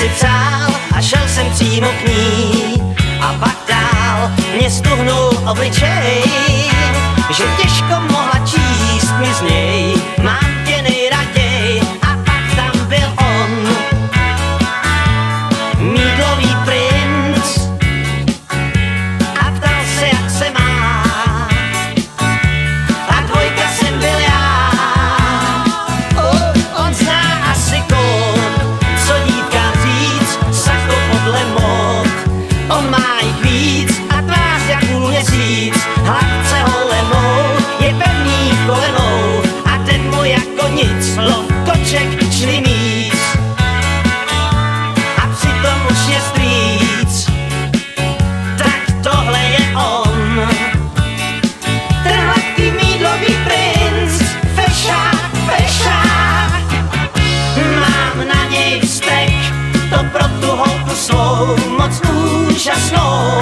si přál a šel jsem přímo k ní. A pak dál mě stuhnul obličej, že koček šli míc. A přitom už je strýc, tak tohle je on. Ten hladký mídlový princ, fešák, fešák. Mám na něj vztek, to pro tu holku svou moc úžasnou.